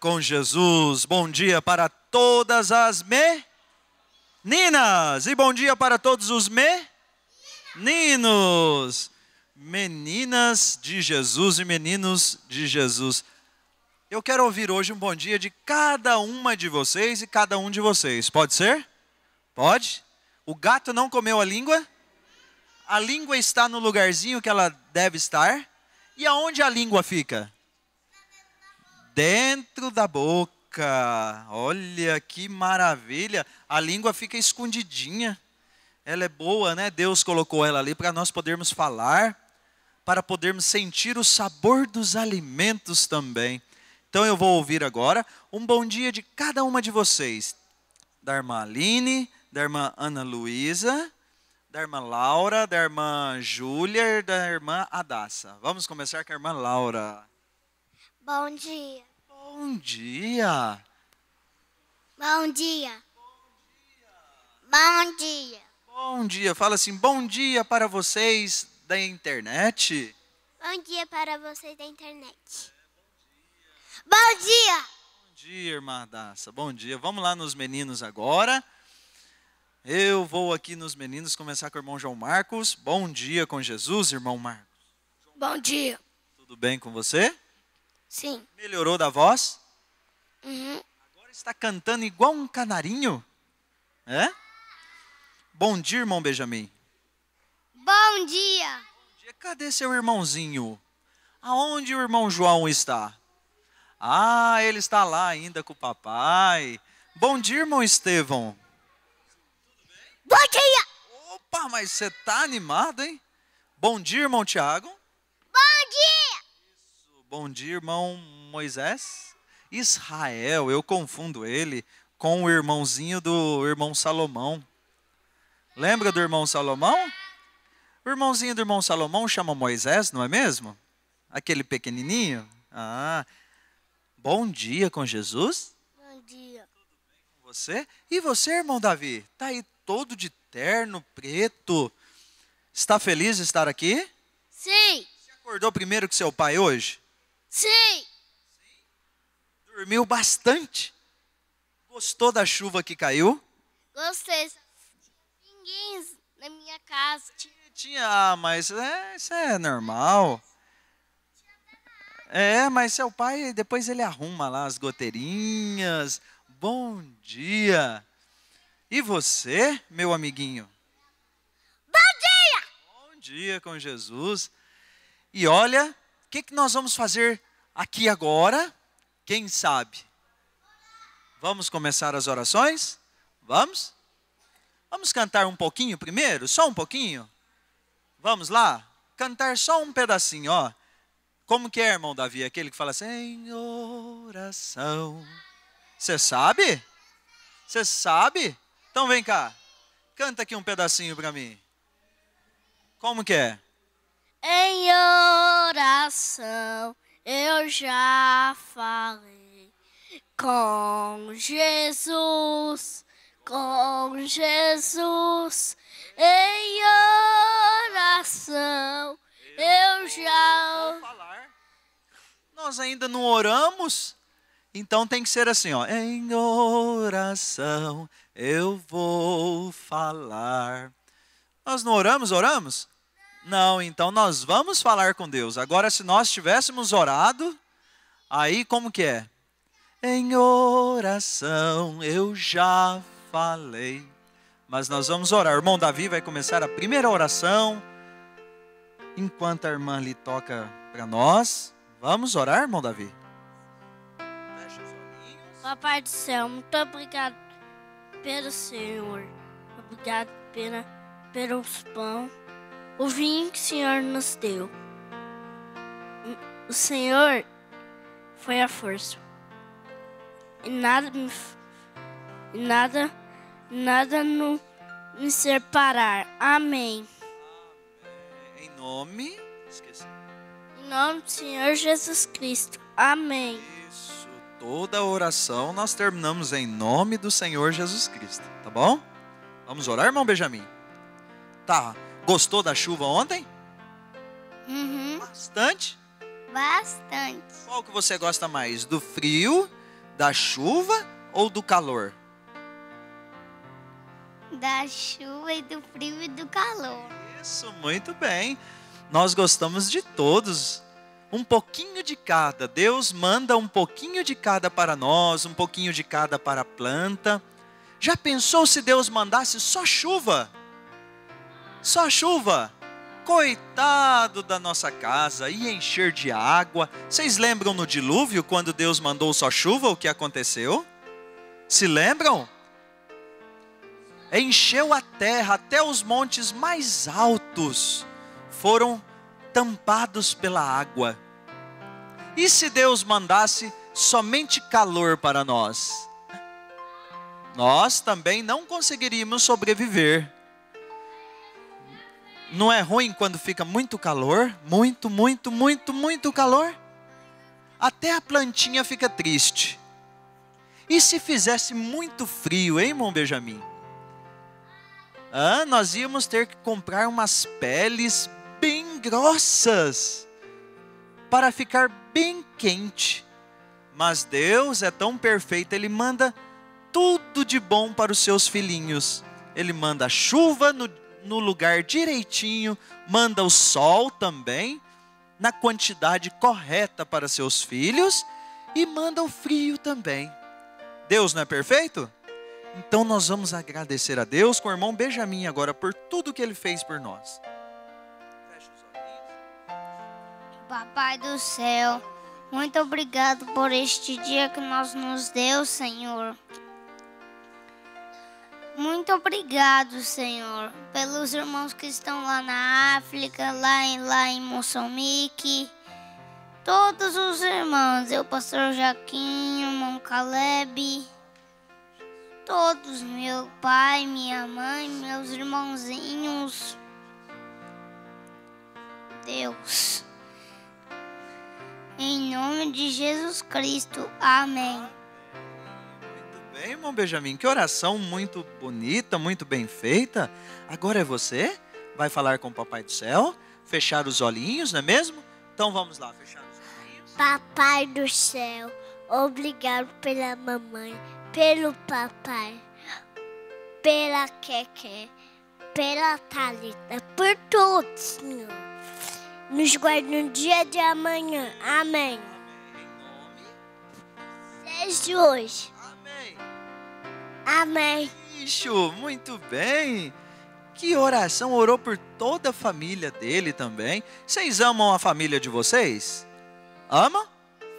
com Jesus. Bom dia para todas as meninas. E bom dia para todos os meninos. Meninas de Jesus e meninos de Jesus. Eu quero ouvir hoje um bom dia de cada uma de vocês e cada um de vocês. Pode ser? Pode? O gato não comeu a língua? A língua está no lugarzinho que ela deve estar? E aonde a língua fica? Dentro da boca. Olha que maravilha. A língua fica escondidinha. Ela é boa, né? Deus colocou ela ali para nós podermos falar, para podermos sentir o sabor dos alimentos também. Então eu vou ouvir agora um bom dia de cada uma de vocês. Da irmã Aline, da irmã Ana Luísa, da irmã Laura, da irmã Júlia e da irmã Adassa. Vamos começar com a irmã Laura. Bom dia. Bom dia. Bom dia. Bom dia. Bom dia. Fala assim, bom dia para vocês da internet. Bom dia para vocês da internet. Bom dia. Bom dia, irmã Adassa. Bom dia. Vamos lá nos meninos agora. Eu vou aqui nos meninos começar com o irmão João Marcos. Bom dia com Jesus, irmão Marcos. Bom dia. Tudo bem com você? Sim. Melhorou da voz? Uhum. Agora está cantando igual um canarinho? É? Bom dia, irmão Benjamin. Bom dia. Bom dia. Cadê seu irmãozinho? Aonde o irmão João está? Ah, ele está lá ainda com o papai. Bom dia, irmão Estevão. Bom dia. Opa, mas você tá animado, hein? Bom dia, irmão Tiago. Bom dia. Bom dia, irmão Moisés. Israel, eu confundo ele com o irmãozinho do irmão Salomão. Lembra do irmão Salomão? O irmãozinho do irmão Salomão chama Moisés, não é mesmo? Aquele pequenininho? Ah. Bom dia com Jesus. Bom dia. Você? E você, irmão Davi? Tá aí todo de terno preto. Está feliz de estar aqui? Sim. Você acordou primeiro que seu pai hoje? Sim. Dormiu bastante? Gostou da chuva que caiu? Gostei. Ninguém na minha casa. Tinha, ah, mas é, isso é normal. É, mas seu pai, depois ele arruma lá as goteirinhas. Bom dia. E você, meu amiguinho? Bom dia. Bom dia com Jesus. E olha, que, que nós vamos fazer aqui agora? Quem sabe? Vamos começar as orações? Vamos? Vamos cantar um pouquinho primeiro? Só um pouquinho? Vamos lá? Cantar só um pedacinho, ó. Como que é, irmão Davi? Aquele que fala assim, em oração. Você sabe? Você sabe? Então vem cá. Canta aqui um pedacinho para mim. Como que é? Em oração eu já falei com Jesus, com Jesus. Em oração eu já. falar. Nós ainda não oramos, então tem que ser assim, ó. Em oração eu vou falar. Nós não oramos, oramos? Não, então nós vamos falar com Deus. Agora, se nós tivéssemos orado, aí como que é? Em oração eu já falei. Mas nós vamos orar. O irmão Davi vai começar a primeira oração. Enquanto a irmã lhe toca para nós, vamos orar, irmão Davi? Fecha os olhinhos. Papai do céu, muito obrigado pelo Senhor. Obrigado pela, pelos pão, o vinho que o Senhor nos deu. O Senhor foi a força. E nada me, nada, nada no, me separar. Amém. Em nome. Esqueci. Em nome do Senhor Jesus Cristo. Amém. Isso. Toda oração nós terminamos em nome do Senhor Jesus Cristo. Tá bom? Vamos orar, irmão Benjamin? Tá. Gostou da chuva ontem? Uhum. Bastante. Bastante. Qual que você gosta mais? Do frio, da chuva ou do calor? Da chuva e do frio e do calor. Isso, muito bem. Nós gostamos de todos. Um pouquinho de cada. Deus manda um pouquinho de cada para nós, um pouquinho de cada para a planta. Já pensou se Deus mandasse só chuva? Só chuva. Coitado da nossa casa, ia encher de água. Vocês lembram no dilúvio, quando Deus mandou só chuva, o que aconteceu? Se lembram? Encheu a terra, até os montes mais altos foram tampados pela água. E se Deus mandasse somente calor para nós? Nós também não conseguiríamos sobreviver. Não é ruim quando fica muito calor? Muito, muito, muito, muito calor? Até a plantinha fica triste. E se fizesse muito frio, hein, irmão Benjamin? Ah, nós íamos ter que comprar umas peles bem grossas para ficar bem quente. Mas Deus é tão perfeito, Ele manda tudo de bom para os seus filhinhos. Ele manda chuva no, no lugar direitinho, manda o sol também, na quantidade correta para seus filhos, e manda o frio também. Deus não é perfeito? Então nós vamos agradecer a Deus com o irmão Benjamin agora por tudo que ele fez por nós. Papai do céu, muito obrigado por este dia que nós nos deu, Senhor. Muito obrigado, Senhor, pelos irmãos que estão lá na África, lá em, lá em Moçambique. Todos os irmãos, eu, pastor Jaquinho, irmão Caleb, todos, meu pai, minha mãe, meus irmãozinhos. Deus. Em nome de Jesus Cristo. Amém. Bem, irmão Benjamin. Que oração muito bonita, muito bem feita. Agora é você? Vai falar com o Papai do Céu, fechar os olhinhos, não é mesmo? Então vamos lá, fechar os olhinhos. Papai do céu, obrigado pela mamãe, pelo papai, pela Keke, pela Thalita, por todos, Senhor. Nos guarde no dia de amanhã. Amém. Desde hoje. Amém. Amém. Ixo, muito bem. Que oração, orou por toda a família dele também. Vocês amam a família de vocês? Amam?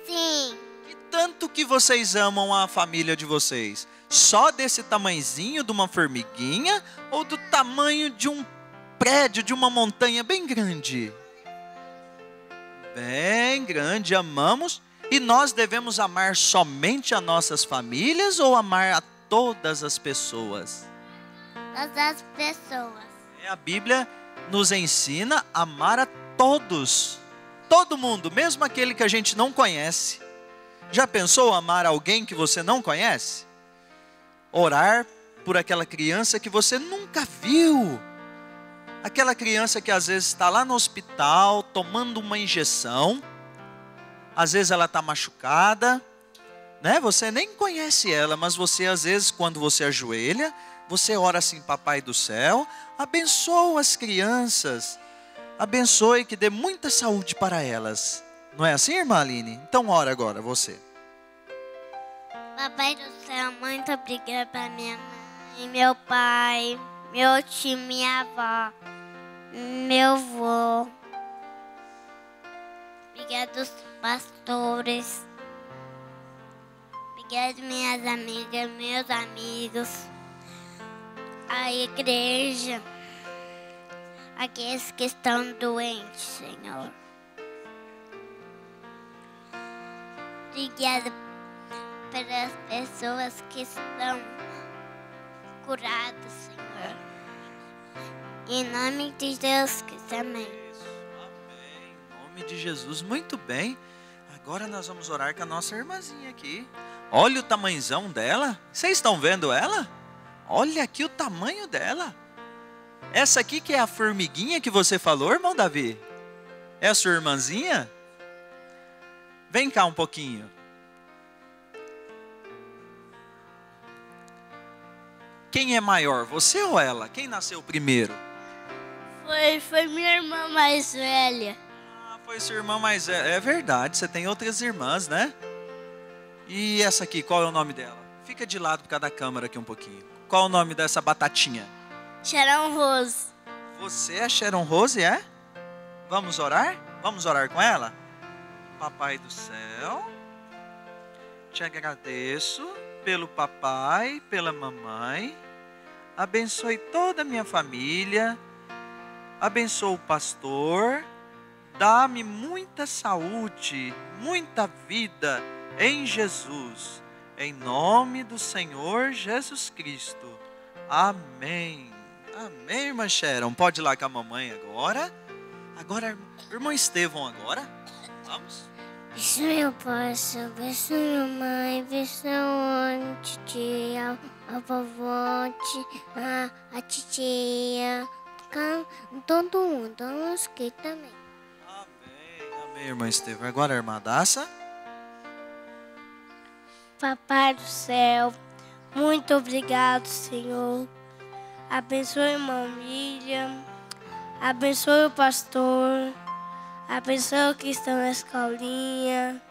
Sim. E tanto que vocês amam a família de vocês? Só desse tamanhozinho de uma formiguinha ou do tamanho de um prédio, de uma montanha bem grande? Bem grande, amamos. E nós devemos amar somente as nossas famílias ou amar a todas as pessoas? Todas as pessoas. É, A Bíblia nos ensina a amar a todos, todo mundo, mesmo aquele que a gente não conhece. Já pensou amar alguém que você não conhece? Orar por aquela criança que você nunca viu. Aquela criança que às vezes está lá no hospital tomando uma injeção, às vezes ela está machucada, né? Você nem conhece ela, mas você às vezes quando você ajoelha, você ora assim, Papai do céu, abençoa as crianças, abençoe que dê muita saúde para elas. Não é assim, irmã Aline? Então ora agora, você. Papai do céu, muito obrigada para minha mãe, meu pai, meu tio, minha avó, meu avô. Obrigado, pastores. Obrigado, minhas amigas, meus amigos. A igreja. Aqueles que estão doentes, Senhor. Obrigada pelas pessoas que estão curadas, Senhor. Em nome de Deus, que amém. Amém. Em nome de Jesus, muito bem. Agora nós vamos orar com a nossa irmãzinha aqui. Olha o tamanhozão dela. Vocês estão vendo ela? Olha aqui o tamanho dela. Essa aqui que é a formiguinha que você falou, irmão Davi? É a sua irmãzinha? Vem cá um pouquinho. Quem é maior, você ou ela? Quem nasceu primeiro? Foi, foi minha irmã mais velha. Foi sua irmã mais velha. É verdade, você tem outras irmãs, né? E essa aqui, qual é o nome dela? Fica de lado por causa da câmera aqui um pouquinho. Qual é o nome dessa batatinha? Sharon Rose. Você é Sharon Rose, é? Vamos orar? Vamos orar com ela? Papai do céu, te agradeço pelo papai, pela mamãe. Abençoe toda a minha família. Abençoe o pastor. Dá-me muita saúde, muita vida em Jesus. Em nome do Senhor Jesus Cristo. Amém. Amém, irmã Sharon. Pode ir lá com a mamãe agora. Agora, irmão Estevão agora. Vamos. Abençoe meu pai, abençoe minha mãe, abençoe a titia, a vovó, a, a titia, todo mundo, todos que também. Amém, irmã Estevão. Agora a irmã Daça. Papai do céu, muito obrigado, Senhor. Abençoe a William, abençoe o pastor, abençoe os que estão na escolinha,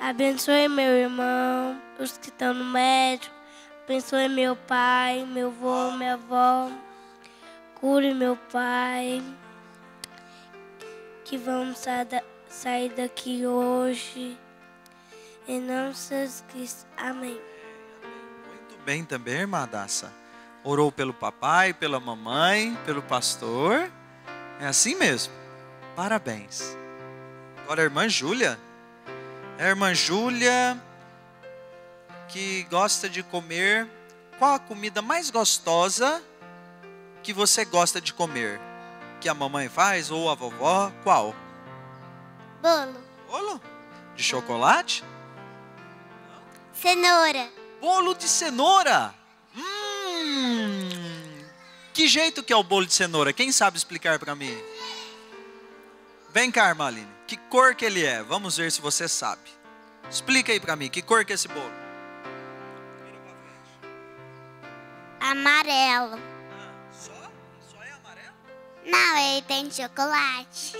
abençoe meu irmão, os que estão no médico, abençoe meu pai, meu avô, minha avó, cure meu pai, que vamos sair da- sair daqui hoje. Nome de Jesus Cristo. Amém. Muito bem também, irmã Daça. Orou pelo papai, pela mamãe, pelo pastor. É assim mesmo. Parabéns. Agora a irmã Júlia. É a irmã Júlia que gosta de comer. Qual a comida mais gostosa que você gosta de comer? Que a mamãe faz ou a vovó? Qual? Bolo, Bolo? De chocolate? cenoura, Bolo de cenoura. Hum. Que jeito que é o bolo de cenoura? Quem sabe explicar para mim? Vem cá, Armaline. Que cor que ele é? Vamos ver se você sabe. Explica aí para mim, que cor que é esse bolo? amarelo. Não, ele tem chocolate.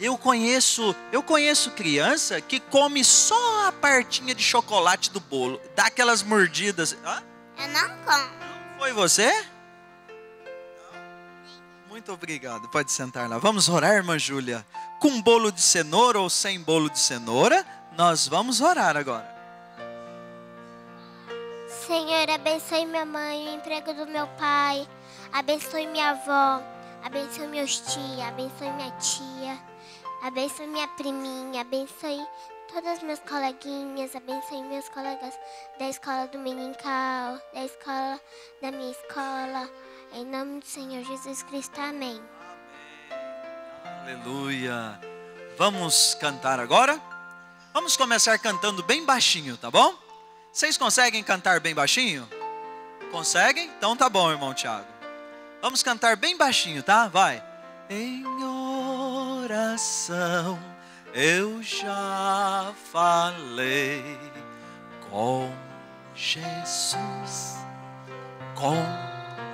Eu conheço, eu conheço criança que come só a partinha de chocolate do bolo, dá aquelas mordidas. Hã? Eu não como. Foi você? Muito obrigado. Pode sentar lá. Vamos orar, irmã Júlia. Com bolo de cenoura ou sem bolo de cenoura, nós vamos orar agora. Senhor, abençoe minha mãe, o emprego do meu pai. Abençoe minha avó. Abençoe meus tios. Abençoe minha tia. Abençoe minha priminha. Abençoe todas as minhas coleguinhas. Abençoe meus colegas da escola do Menincal. Da escola da minha escola. Em nome do Senhor Jesus Cristo. Amém. Aleluia. Vamos cantar agora? Vamos começar cantando bem baixinho, tá bom? Vocês conseguem cantar bem baixinho? Conseguem? Então tá bom, irmão Tiago. Vamos cantar bem baixinho, tá? Vai. Em oração eu já falei com Jesus, com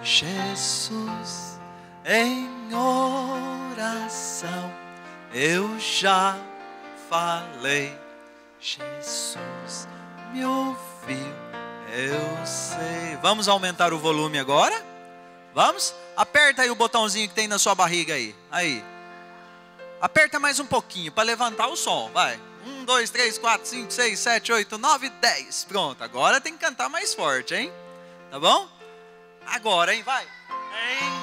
Jesus em oração eu já falei. Jesus me ouviu, eu sei. Vamos aumentar o volume agora? Vamos? Aperta aí o botãozinho que tem na sua barriga aí. Aí. Aperta mais um pouquinho para levantar o som. Vai. Um, dois, três, quatro, cinco, seis, sete, oito, nove, dez. Pronto. Agora tem que cantar mais forte, hein? Tá bom? Agora, hein? Vai. Em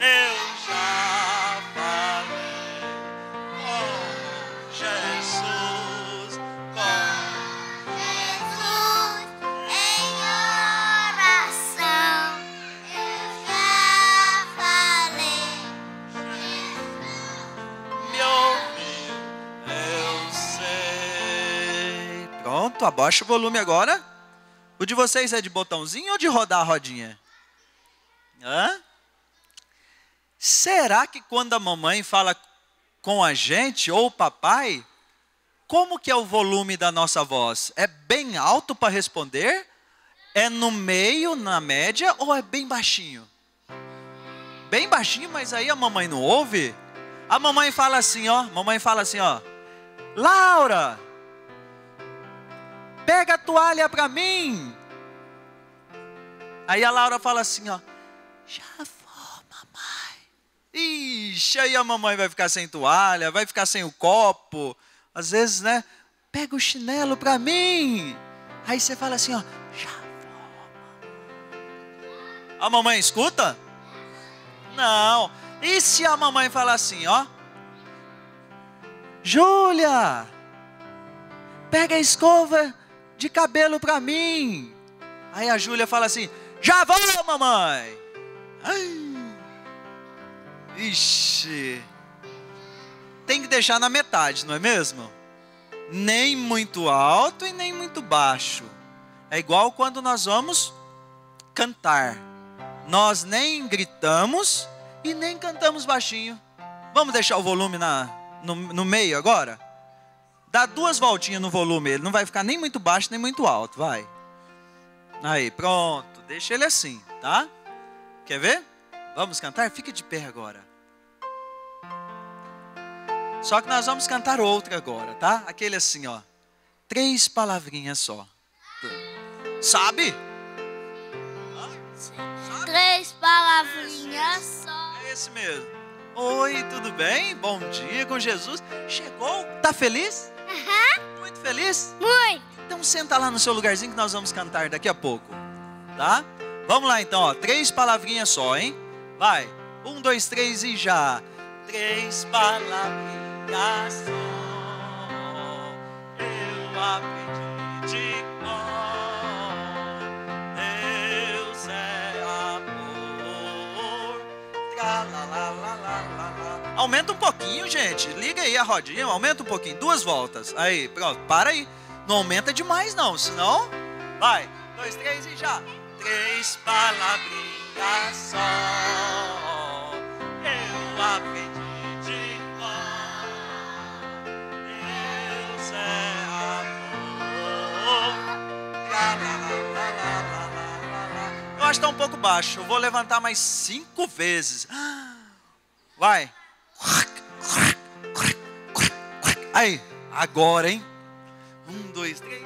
eu já Pronto, abaixa o volume agora. O de vocês é de botãozinho ou de rodar a rodinha? Hã? Será que quando a mamãe fala com a gente ou o papai, como que é o volume da nossa voz? É bem alto para responder? É no meio, na média ou é bem baixinho? Bem baixinho, mas aí a mamãe não ouve? A mamãe fala assim, ó, mamãe fala assim, ó: "Laura, pega a toalha para mim". Aí a Laura fala assim, ó: "Já vou, mamãe". Ixi, aí a mamãe vai ficar sem toalha, vai ficar sem o copo. Às vezes, né? Pega o chinelo para mim. Aí você fala assim, ó: "Já a mamãe escuta? Não. E se a mamãe falar assim, ó? Júlia, pega a escova de cabelo para mim. Aí a Júlia fala assim: Já vou, mamãe. Ai. Ixi. Tem que deixar na metade, não é mesmo? Nem muito alto e nem muito baixo. É igual quando nós vamos cantar nós nem gritamos e nem cantamos baixinho. Vamos deixar o volume na, no, no meio agora? Dá duas voltinhas no volume, ele não vai ficar nem muito baixo nem muito alto, vai. Aí, pronto, deixa ele assim, tá? Quer ver? Vamos cantar? Fica de pé agora. Só que nós vamos cantar outra agora, tá? Aquele assim, ó. Três palavrinhas só. Sabe? três palavrinhas só. É esse mesmo. Oi, tudo bem? Bom dia com Jesus. Chegou? Tá feliz? Feliz? Muito. Então senta lá no seu lugarzinho que nós vamos cantar daqui a pouco. Tá? Vamos lá então, ó. Três palavrinhas só, hein? Vai. Um, dois, três e já. Três palavrinhas só. Eu aprendi Aumenta um pouquinho, gente. Liga aí a rodinha, aumenta um pouquinho. Duas voltas. Aí, pronto. Para aí. Não aumenta demais, não. Senão. Vai. Dois, três e já. Três palavrinhas só. Eu aprendi. Eu acho que está um pouco baixo. Eu vou levantar mais cinco vezes. Vai. Aí, agora, hein? Um, dois, três.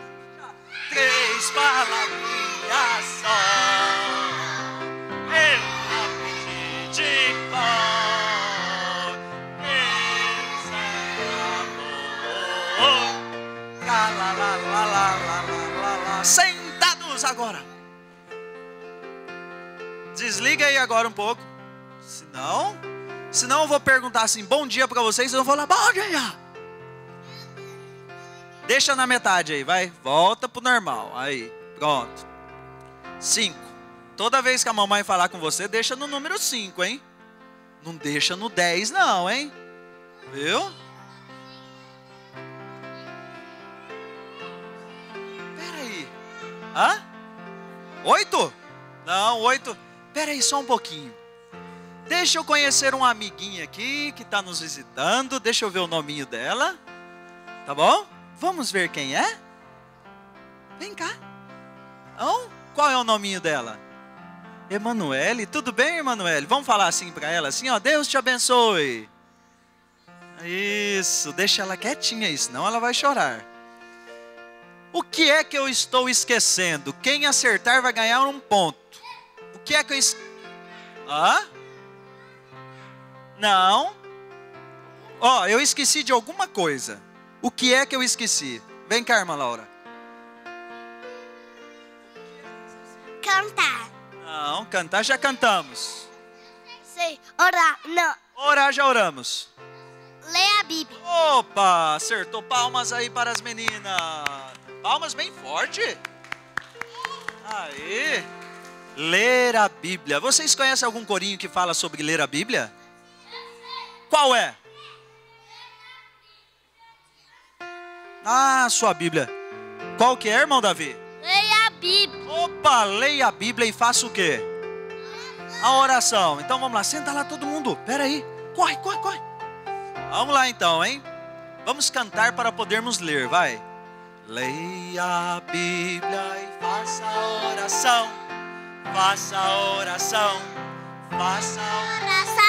Três palavrinhas só. Eu aprendi de cor. Deus é amor. Lá, lá, lá, lá, lá, lá, lá, lá. Sentados agora. Desliga aí agora um pouco. Senão, senão eu vou perguntar assim, bom dia para vocês, eu vou falar, bom dia. Deixa na metade aí, vai. Volta pro normal. Aí, pronto. Cinco. Toda vez que a mamãe falar com você, deixa no número cinco, hein? Não deixa no dez, não, hein? Viu? Peraí. Hã? Oito? Não, oito. Peraí, só um pouquinho. Deixa eu conhecer um amiguinho aqui que está nos visitando. Deixa eu ver o nominho dela. Tá bom? Vamos ver quem é? Vem cá. Oh, qual é o nominho dela? Emanuele. Tudo bem, Emanuele? Vamos falar assim para ela, assim, ó. Deus te abençoe. Isso, deixa ela quietinha aí, senão ela vai chorar. O que é que eu estou esquecendo? Quem acertar vai ganhar um ponto. O que é que eu es... Hã? Não. Ó, oh, eu esqueci de alguma coisa. O que é que eu esqueci? Vem cá, irmã Laura. Cantar. Não, cantar já cantamos. Sei, orar, não. Orar já oramos. Ler a Bíblia. Opa, acertou palmas aí para as meninas. Palmas bem forte. Aí. Ler a Bíblia. Vocês conhecem algum corinho que fala sobre ler a Bíblia? Qual é? Ah, sua Bíblia. Qual que é, irmão Davi? Leia a Bíblia. Opa, leia a Bíblia e faça o quê? a oração. Então vamos lá, senta lá todo mundo. Pera aí, corre, corre, corre. Vamos lá então, hein? Vamos cantar para podermos ler, vai. Leia a Bíblia e faça a oração. Faça a oração. Faça a oração. Oração.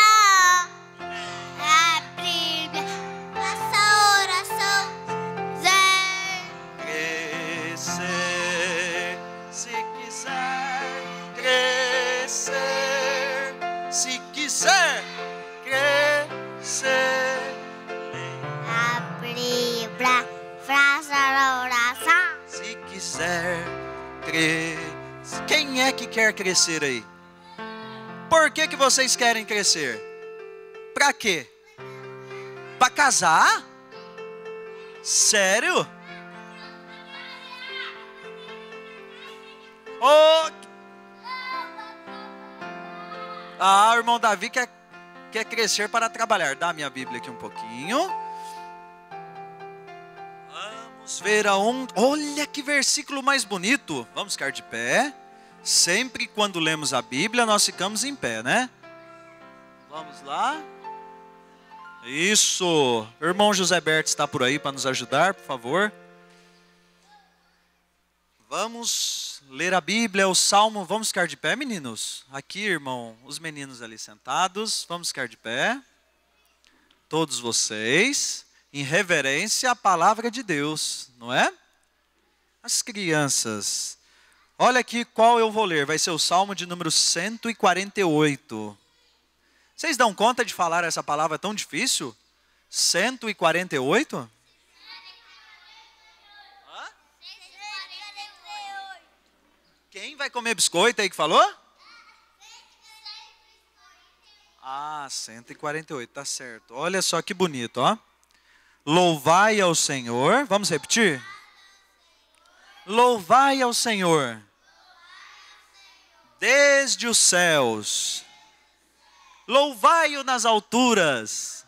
Quiser crescer. Quem é que quer crescer aí? Por que, que vocês querem crescer? Pra quê? Pra casar? Sério? Ô, Ah, o irmão Davi quer, quer crescer para trabalhar. Dá minha Bíblia aqui um pouquinho. Vamos ver aonde. Olha que versículo mais bonito. Vamos ficar de pé. Sempre quando lemos a Bíblia, nós ficamos em pé, né? Vamos lá. Isso. Irmão José Berto está por aí para nos ajudar, por favor. Vamos ler a Bíblia, o Salmo. Vamos ficar de pé, meninos? Aqui, irmão, os meninos ali sentados. Vamos ficar de pé. Todos vocês, em reverência à palavra de Deus, não é? As crianças. Olha aqui qual eu vou ler. Vai ser o Salmo de número 148. Vocês dão conta de falar essa palavra tão difícil? 148? Quem vai comer biscoito aí que falou? Ah, 148, tá certo. Olha só que bonito, ó. Louvai ao Senhor. Vamos repetir? Louvai ao Senhor. Desde os céus. Louvai-o nas alturas.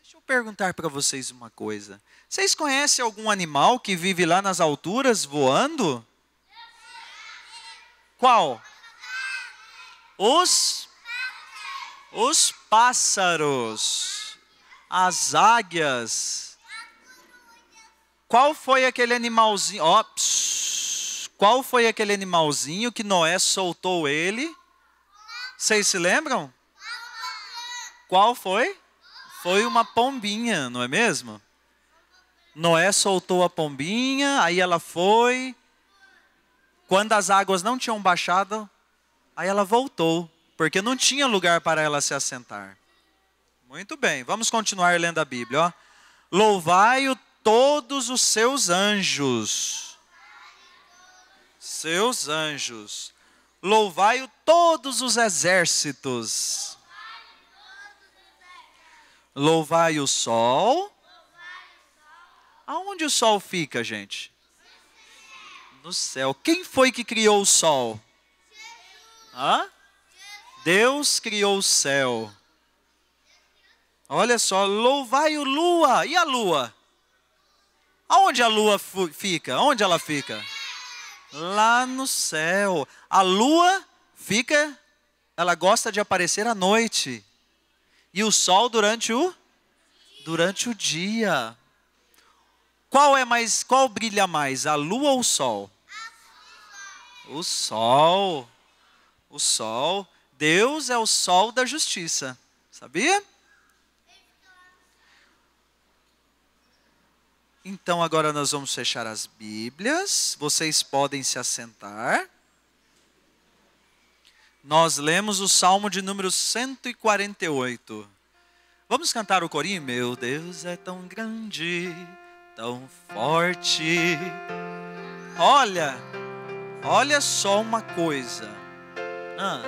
Deixa eu perguntar para vocês uma coisa. Vocês conhecem algum animal que vive lá nas alturas voando? Qual? Os os pássaros, as águias. Qual foi aquele animalzinho? Ó, pss, qual foi aquele animalzinho que Noé soltou ele? Vocês se lembram? Qual foi? Foi uma pombinha, não é mesmo? Noé soltou a pombinha, aí ela foi. Quando as águas não tinham baixado, aí ela voltou, porque não tinha lugar para ela se assentar. Muito bem, vamos continuar lendo a Bíblia. Ó. Louvai-o todos os seus anjos. Seus anjos. Louvai-o todos os exércitos. Louvai o sol. Aonde o sol fica, gente? No céu. Quem foi que criou o sol? Hã? Deus criou o céu. Olha só, louvai o lua. E a lua? Aonde a lua fica? Onde ela fica? Lá no céu. A lua fica, ela gosta de aparecer à noite. E o sol durante o durante o dia. Qual é mais, qual brilha mais, a lua ou o sol? O sol. O sol. Deus é o sol da justiça. Sabia? Então agora nós vamos fechar as Bíblias. Vocês podem se assentar. Nós lemos o Salmo de número 148. Vamos cantar o corinho? Meu Deus é tão grande, tão forte. Olha, olha só uma coisa. Ah,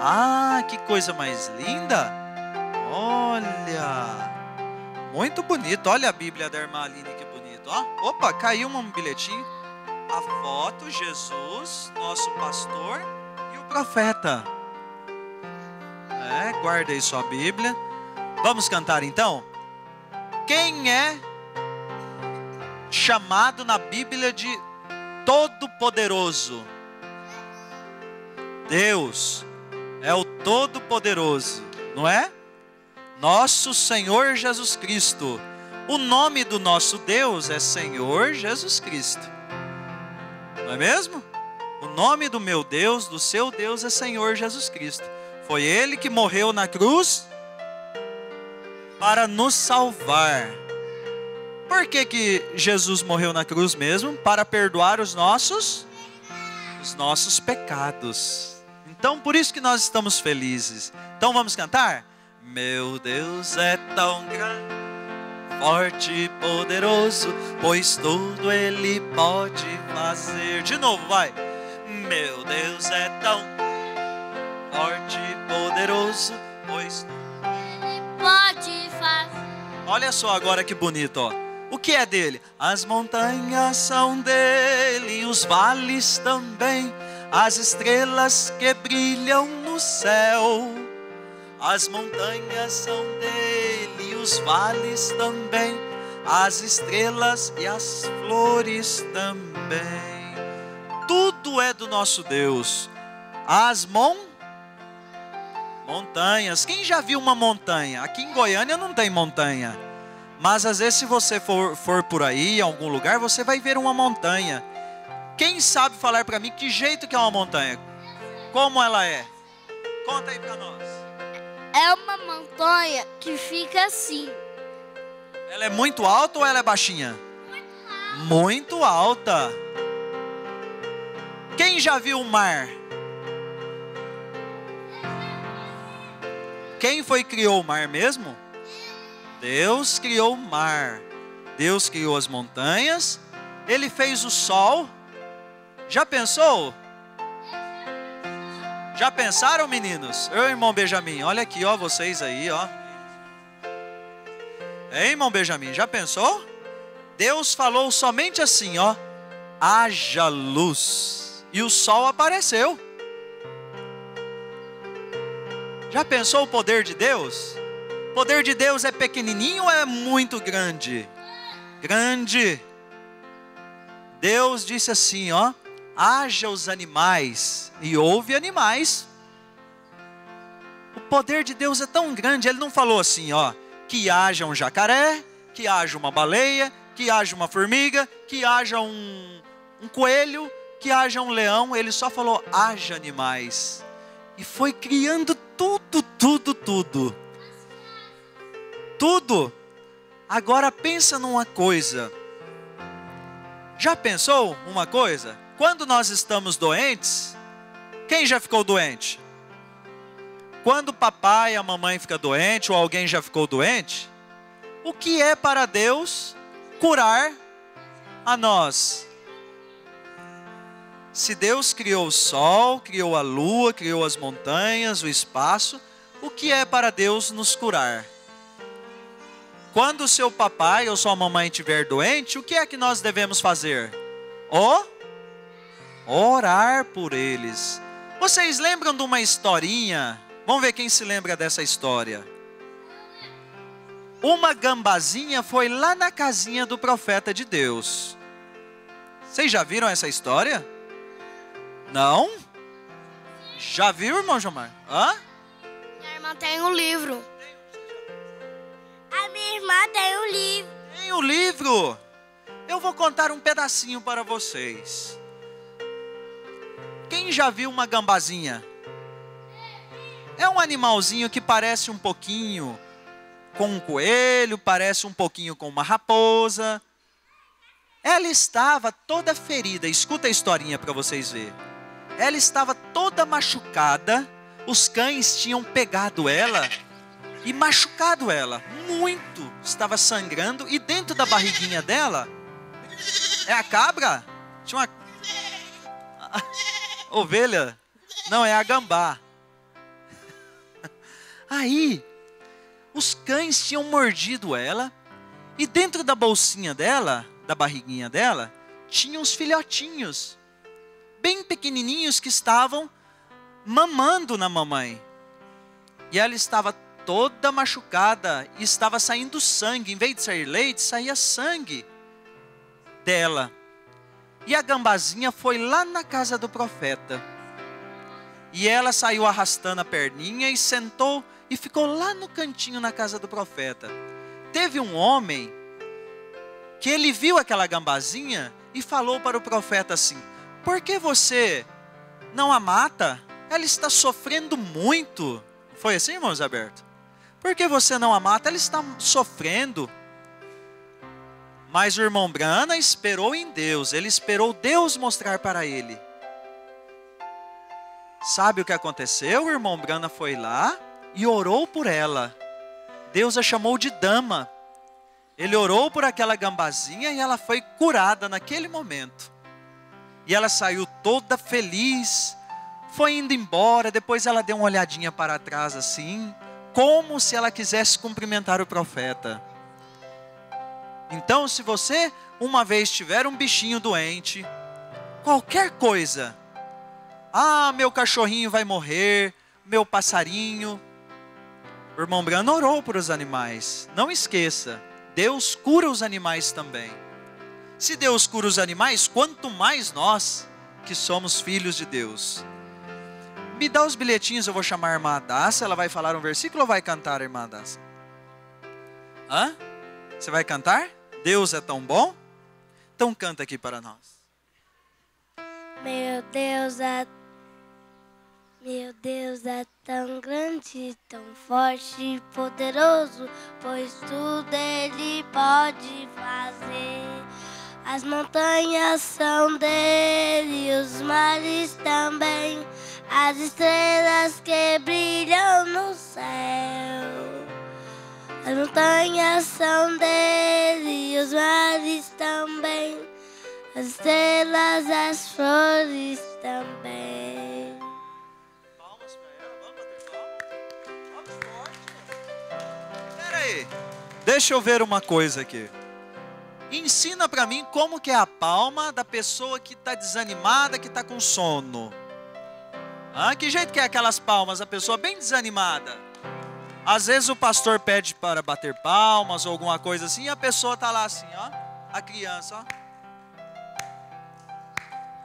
ah que coisa mais linda. Olha, muito bonito. Olha a Bíblia da irmã Aline, que bonito. Ó, opa, caiu um bilhetinho. A foto, Jesus, nosso pastor e o profeta. É, guarda aí sua Bíblia. Vamos cantar então? Quem é chamado na Bíblia de Todo-Poderoso? Deus é o Todo-Poderoso, não é? Nosso Senhor Jesus Cristo. O nome do nosso Deus é Senhor Jesus Cristo. Não é mesmo? O nome do meu Deus, do seu Deus, é Senhor Jesus Cristo. Foi Ele que morreu na cruz para nos salvar. Por que, que Jesus morreu na cruz mesmo? Para perdoar os nossos os nossos pecados. Então, por isso que nós estamos felizes. Então, vamos cantar? Meu Deus é tão grande, forte e poderoso, pois tudo Ele pode fazer. De novo, vai. Meu Deus é tão forte e poderoso, pois tudo Ele pode fazer. Olha só agora que bonito, ó. O que é dele? As montanhas são dele, os vales também, as estrelas que brilham no céu. As montanhas são dele, os vales também, as estrelas e as flores também. Tudo é do nosso Deus. As mon montanhas. Quem já viu uma montanha? Aqui em Goiânia não tem montanha. Mas às vezes, se você for, for por aí, em algum lugar, você vai ver uma montanha. Quem sabe falar para mim que jeito que é uma montanha? Como ela é? Conta aí para nós. É uma montanha que fica assim. Ela é muito alta ou ela é baixinha? Muito alta. Quem já viu o mar? Quem foi que criou o mar mesmo? Deus criou o mar. Deus criou as montanhas. Ele fez o sol. Já pensou? Já pensaram, meninos? Eu, irmão Benjamin, olha aqui, ó, vocês aí, ó. Hein, irmão Benjamin, já pensou? Deus falou somente assim, ó: haja luz. E o sol apareceu. Já pensou o poder de Deus? O poder de Deus é pequenininho ou é muito grande? Grande. Deus disse assim, ó: haja os animais e houve animais. O poder de Deus é tão grande, ele não falou assim, ó, que haja um jacaré, que haja uma baleia, que haja uma formiga, que haja um, um coelho, que haja um leão, ele só falou haja animais. E foi criando tudo, tudo, tudo. Tudo. Agora pensa numa coisa. Já pensou uma coisa? Quando nós estamos doentes, quem já ficou doente? Quando o papai e a mamãe fica doente ou alguém já ficou doente, o que é para Deus curar a nós? Se Deus criou o sol, criou a lua, criou as montanhas, o espaço, o que é para Deus nos curar? Quando o seu papai ou sua mamãe estiver doente, o que é que nós devemos fazer? O orar por eles. Vocês lembram de uma historinha? Vamos ver quem se lembra dessa história. Uma gambazinha foi lá na casinha do profeta de Deus. Vocês já viram essa história? Não? Já viu, irmão Jomar? Hã? Minha irmã tem um livro. A minha irmã tem um livro. Tem o livro. Eu vou contar um pedacinho para vocês. Quem já viu uma gambazinha? É um animalzinho que parece um pouquinho com um coelho, parece um pouquinho com uma raposa. Ela estava toda ferida. Escuta a historinha para vocês verem. Ela estava toda machucada. Os cães tinham pegado ela e machucado ela muito. Estava sangrando e dentro da barriguinha dela é a cabra? Tinha uma ovelha? Não, é a gambá. Aí, os cães tinham mordido ela e dentro da bolsinha dela, da barriguinha dela, tinha uns filhotinhos, bem pequenininhos que estavam mamando na mamãe. E ela estava toda machucada e estava saindo sangue, em vez de sair leite, saía sangue dela. E a gambazinha foi lá na casa do profeta. E ela saiu arrastando a perninha e sentou e ficou lá no cantinho na casa do profeta. Teve um homem que ele viu aquela gambazinha e falou para o profeta assim: Por que você não a mata? Ela está sofrendo muito. Foi assim, irmãos Alberto? Por que você não a mata? Ela está sofrendo. Mas o irmão Brana esperou em Deus, ele esperou Deus mostrar para ele. Sabe o que aconteceu? O irmão Brana foi lá e orou por ela. Deus a chamou de dama. Ele orou por aquela gambazinha e ela foi curada naquele momento. E ela saiu toda feliz, foi indo embora. Depois ela deu uma olhadinha para trás assim, como se ela quisesse cumprimentar o profeta. Então, se você uma vez tiver um bichinho doente, qualquer coisa, ah, meu cachorrinho vai morrer, meu passarinho. O irmão Brano orou por os animais. Não esqueça, Deus cura os animais também. Se Deus cura os animais, quanto mais nós que somos filhos de Deus. Me dá os bilhetinhos, eu vou chamar a irmã Adassa. Ela vai falar um versículo ou vai cantar, irmã Adassa? Hã? Você vai cantar? Deus é tão bom? Então canta aqui para nós. Meu Deus é meu Deus é tão grande, tão forte e poderoso, pois tudo Ele pode fazer. As montanhas são dele, os mares também, as estrelas que brilham no céu. As montanhas são dele, os mares também, as estrelas, as flores também. aí, deixa eu ver uma coisa aqui. Ensina para mim como que é a palma da pessoa que está desanimada, que está com sono. Ah, que jeito que é aquelas palmas, a pessoa bem desanimada. Às vezes o pastor pede para bater palmas ou alguma coisa assim, e a pessoa está lá assim, ó, a criança, ó.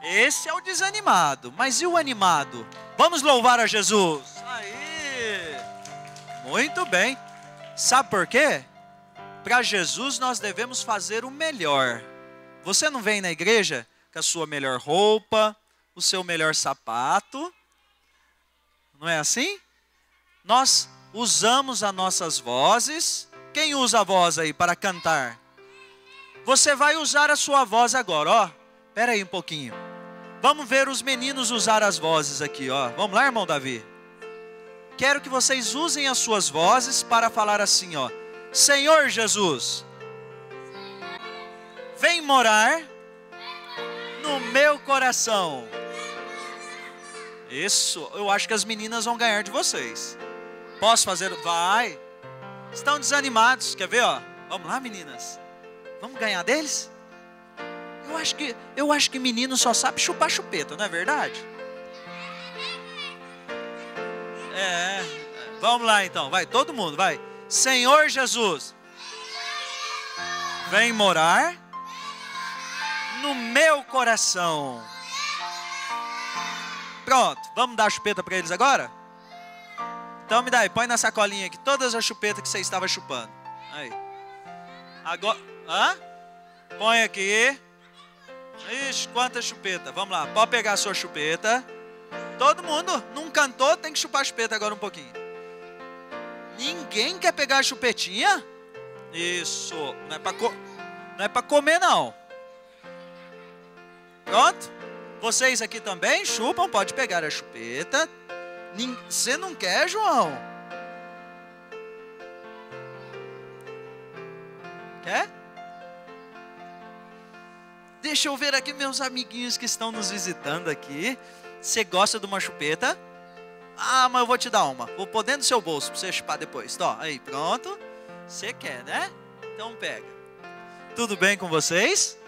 Esse é o desanimado, mas e o animado? Vamos louvar a Jesus. Aí. Muito bem. Sabe por quê? Para Jesus nós devemos fazer o melhor. Você não vem na igreja com a sua melhor roupa, o seu melhor sapato. Não é assim? Nós usamos as nossas vozes. Quem usa a voz aí para cantar? Você vai usar a sua voz agora, ó. Espera aí um pouquinho. Vamos ver os meninos usar as vozes aqui, ó. Vamos lá, irmão Davi? quero que vocês usem as suas vozes para falar assim, ó: Senhor Jesus, vem morar no meu coração. Isso, eu acho que as meninas vão ganhar de vocês. Posso fazer? Vai. Estão desanimados, quer ver, ó? Vamos lá, meninas. Vamos ganhar deles? Eu acho que eu acho que menino só sabe chupar chupeta, não é verdade? É, é. Vamos lá então, vai, todo mundo, vai. Senhor Jesus, vem morar no meu coração. Pronto, vamos dar a chupeta para eles agora? Então me dá aí, põe na sacolinha aqui todas as chupetas que você estava chupando. Aí. Agora, hã? Põe aqui. Ixi, quanta chupeta. Vamos lá, pode pegar a sua chupeta. Todo mundo, não cantou, tem que chupar a chupeta agora um pouquinho. Ninguém quer pegar a chupetinha? Isso, não é para co não é para comer não. Pronto? Vocês aqui também chupam, pode pegar a chupeta. Você não quer, João? Quer? Deixa eu ver aqui meus amiguinhos que estão nos visitando aqui. Você gosta de uma chupeta? Ah, mas eu vou te dar uma. Vou pôr dentro do seu bolso para você chupar depois. Tó, aí, pronto. Você quer, né? Então pega. Tudo bem com vocês?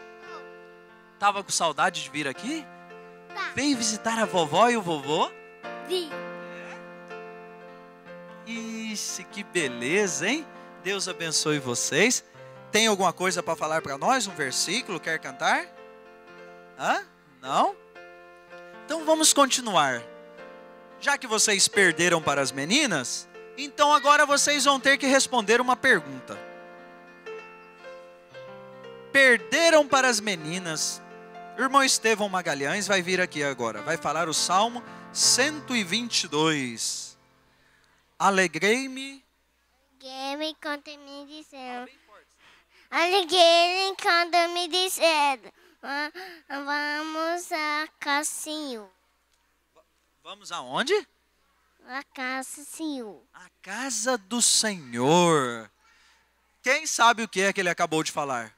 Tava com saudade de vir aqui? Tá. Veio visitar a vovó e o vovô? Vim. Ixi, que beleza, hein? Deus abençoe vocês. Tem alguma coisa para falar para nós? Um versículo? Quer cantar? Hã? Não? Então vamos continuar. já que vocês perderam para as meninas, então agora vocês vão ter que responder uma pergunta. Perderam para as meninas. Irmão Estevão Magalhães vai vir aqui agora, vai falar o Salmo 122. Alegrei-me. Alegrei-me quando me disseram. Alegrei-me quando me disseram. Vamos a Cassinho. Vamos aonde? A casa do Senhor. A casa do Senhor. Quem sabe o que é que ele acabou de falar?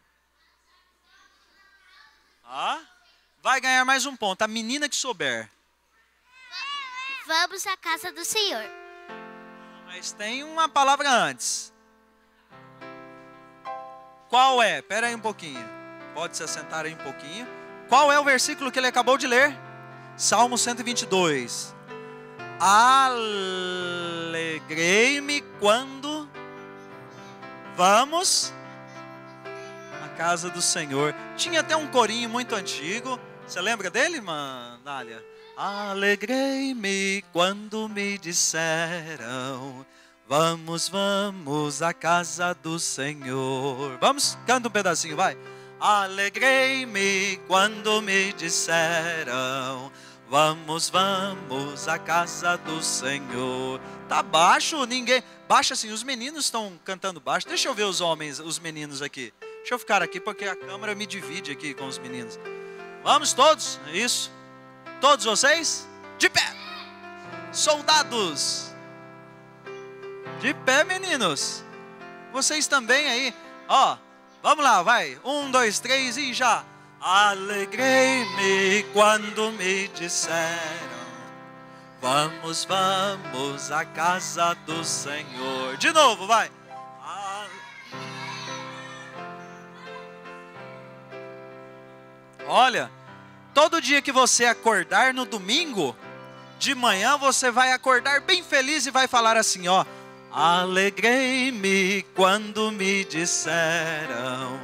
Ah? Vai ganhar mais um ponto. A menina que souber. Vamos à casa do Senhor. Mas tem uma palavra antes. Qual é? Espera aí um pouquinho. Pode se assentar aí um pouquinho. Qual é o versículo que ele acabou de ler? Salmo 122. Alegrei-me quando vamos à casa do Senhor. Tinha até um corinho muito antigo. Você lembra dele, Manália? Alegrei-me quando me disseram: Vamos, vamos à casa do Senhor. Vamos, canta um pedacinho, vai. Alegrei-me quando me disseram: Vamos, vamos à casa do Senhor. Tá baixo, ninguém. Baixa assim, os meninos estão cantando baixo. Deixa eu ver os homens, os meninos aqui. Deixa eu ficar aqui porque a câmera me divide aqui com os meninos. Vamos todos? Isso. Todos vocês? De pé. Soldados. De pé, meninos. Vocês também aí. Ó, vamos lá, vai. Um, dois, três e já. Alegrei-me quando me disseram: Vamos, vamos à casa do Senhor. De novo, vai. Olha, todo dia que você acordar no domingo, de manhã você vai acordar bem feliz e vai falar assim, ó: Alegrei-me quando me disseram: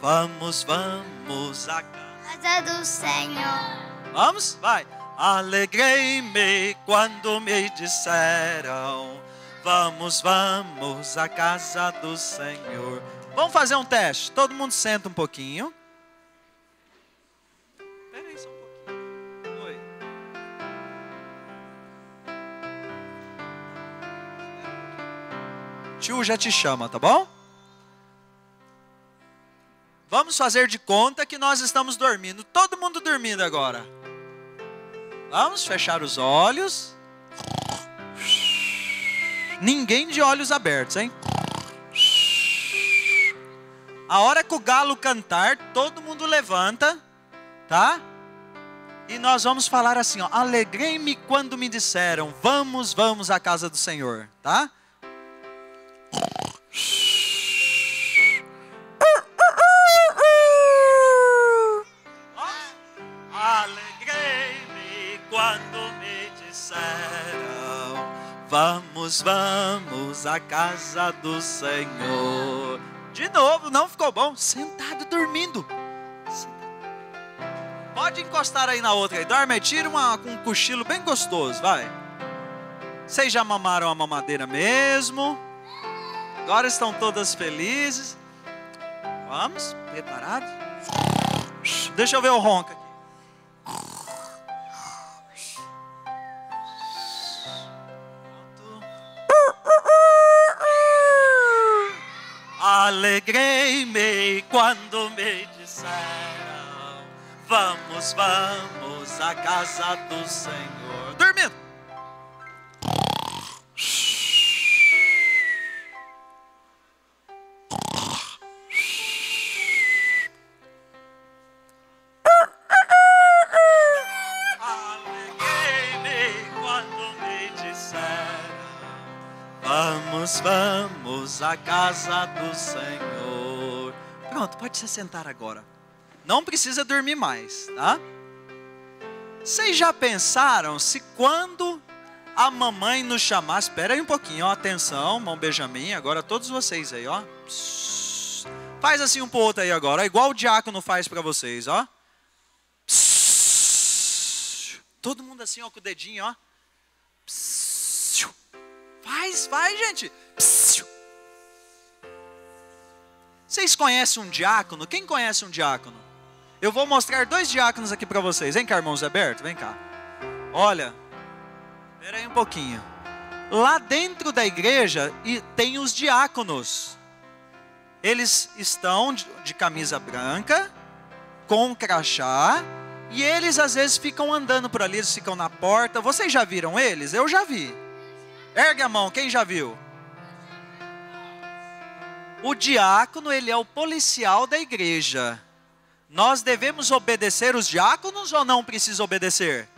Vamos, vamos à casa do Senhor. Vamos? Vai. Alegrei-me quando me disseram: Vamos, vamos à casa do Senhor. Vamos fazer um teste. Todo mundo senta um pouquinho. Tio já te chama, tá bom? Vamos fazer de conta que nós estamos dormindo. Todo mundo dormindo agora. Vamos fechar os olhos. Ninguém de olhos abertos, hein? A hora que o galo cantar, todo mundo levanta, tá? E nós vamos falar assim, ó: Alegrei-me quando me disseram: "Vamos, vamos à casa do Senhor", tá? Alegrei-me quando me disseram: Vamos, vamos à casa do Senhor. De novo, não ficou bom? Sentado dormindo. Pode encostar aí na outra. Dorme tira uma, um cochilo bem gostoso, vai. Vocês já mamaram a mamadeira mesmo? Agora estão todas felizes. Vamos, preparados? Deixa eu ver o ronca aqui. Alegrei-me quando me disseram: Vamos, vamos à casa do Senhor. Casa do Senhor. Pronto, pode se sentar agora. Não precisa dormir mais, tá? Vocês já pensaram se quando a mamãe nos chamar, espera aí um pouquinho, ó, atenção, mão Benjamin, agora todos vocês aí, ó. Faz assim um pro outro aí agora, igual o diácono faz para vocês, ó. Todo mundo assim, ó, com o dedinho, ó. Faz, faz, gente. Psiu. Vocês conhecem um diácono? Quem conhece um diácono? Eu vou mostrar dois diáconos aqui para vocês. Vem cá, irmão Zé Berto, vem cá. Olha, espera aí um pouquinho. Lá dentro da igreja tem os diáconos. Eles estão de camisa branca, com crachá, e eles às vezes ficam andando por ali, eles ficam na porta. Vocês já viram eles? Eu já vi. Ergue a mão, quem já viu? O diácono, ele é o policial da igreja. Nós devemos obedecer os diáconos ou não precisa obedecer?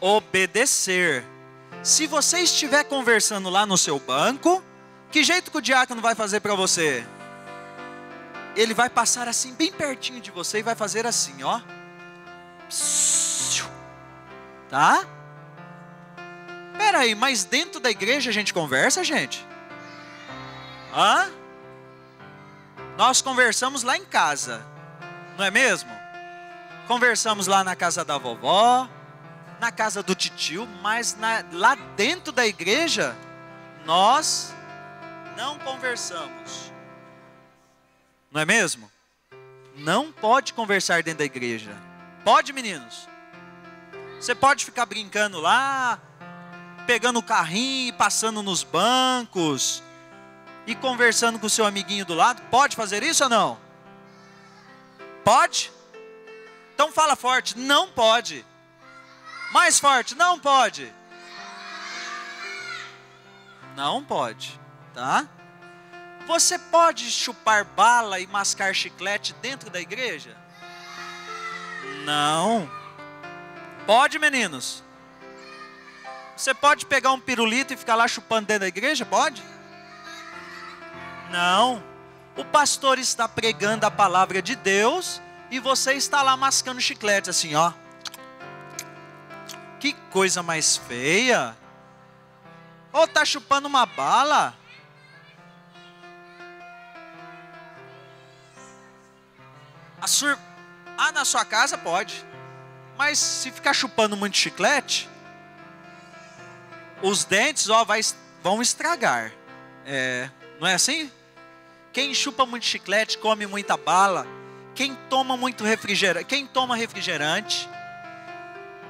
Obedecer. Se você estiver conversando lá no seu banco, que jeito que o diácono vai fazer para você? Ele vai passar assim bem pertinho de você e vai fazer assim, ó. Tá? Peraí, mas dentro da igreja a gente conversa, gente? Hã? Nós conversamos lá em casa, não é mesmo? Conversamos lá na casa da vovó, na casa do titio, mas na, lá dentro da igreja, nós não conversamos. Não é mesmo? Não pode conversar dentro da igreja. Pode, meninos? Você pode ficar brincando lá, pegando o carrinho, passando nos bancos, e conversando com o seu amiguinho do lado? Pode fazer isso ou não? Pode? Então fala forte, não pode. Mais forte, não pode. Não pode, tá? Você pode chupar bala e mascar chiclete dentro da igreja? Não. Pode, meninos? Você pode pegar um pirulito e ficar lá chupando dentro da igreja? Pode? Não. O pastor está pregando a palavra de Deus e você está lá mascando chiclete assim, ó. Que coisa mais feia. Ou tá chupando uma bala? Sur... Ah, na sua casa pode. Mas se ficar chupando muito chiclete, os dentes ó, vai, vão estragar. É, não é assim? Quem chupa muito chiclete, come muita bala. Quem toma muito refrigerante, quem toma refrigerante,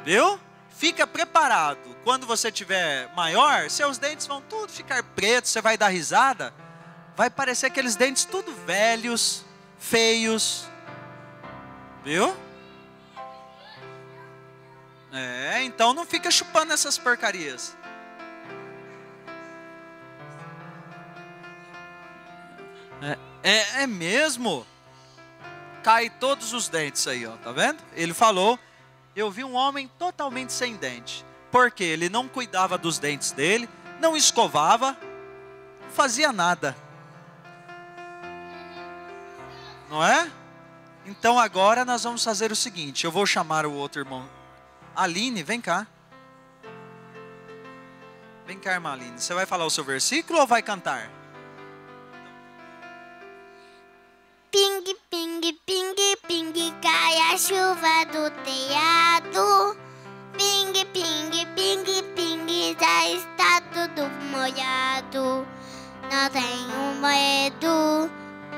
viu? Fica preparado. Quando você tiver maior, seus dentes vão tudo ficar pretos, você vai dar risada, vai parecer aqueles dentes tudo velhos, feios. Viu? É, então não fica chupando essas porcarias. É, é, é mesmo? Cai todos os dentes aí, ó, tá vendo? Ele falou: Eu vi um homem totalmente sem dente. Porque ele não cuidava dos dentes dele, não escovava, não fazia nada. Não é? Então agora nós vamos fazer o seguinte: eu vou chamar o outro irmão. Aline, vem cá. Vem cá, irmã Aline. Você vai falar o seu versículo ou vai cantar? Chuva do telhado. Ping, ping, ping, ping, já está tudo molhado. Não tenho medo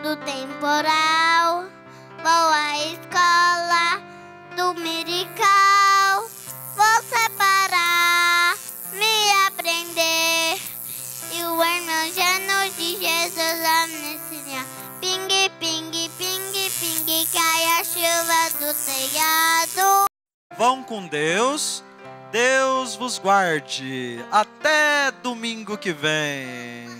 do temporal. Vou à escola do Mirical. Chuva do telhado. Vão com Deus. Deus vos guarde. Até domingo que vem.